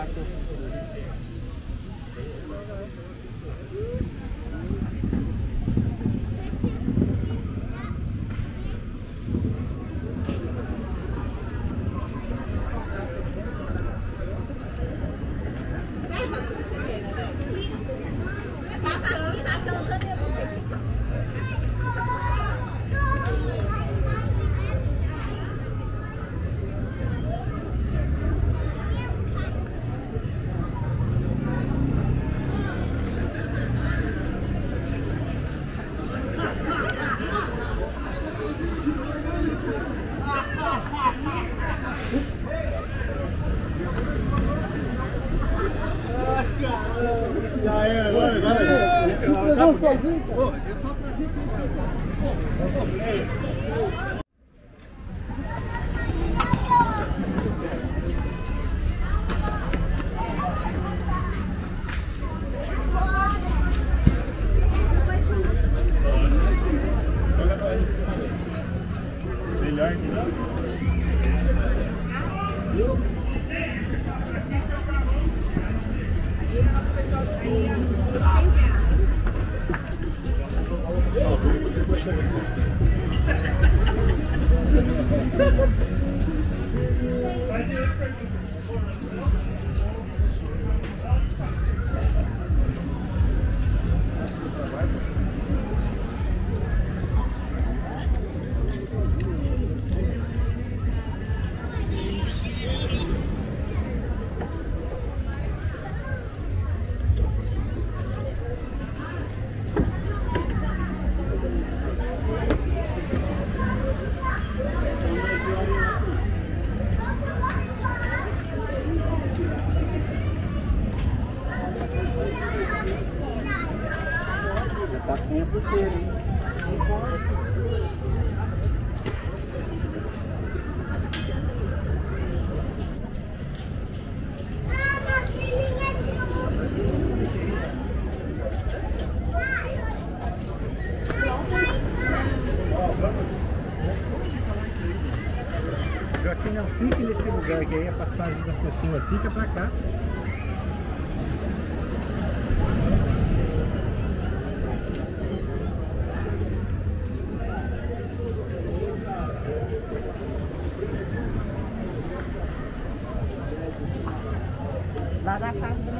লাগতো Pegou sozinho? Eu só travi Melhor que não. Que aí a passagem das pessoas. Fica pra cá. Lá da casa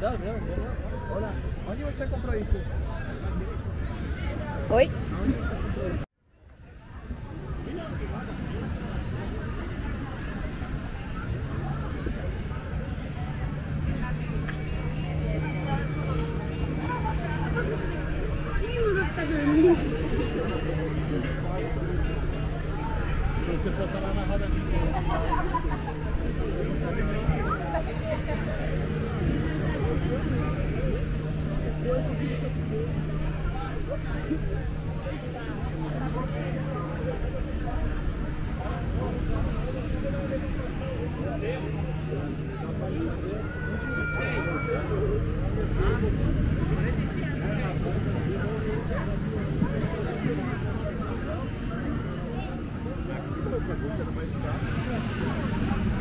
Olha, onde você comprou isso? Oi? Você postar lá na roda Vai ficar.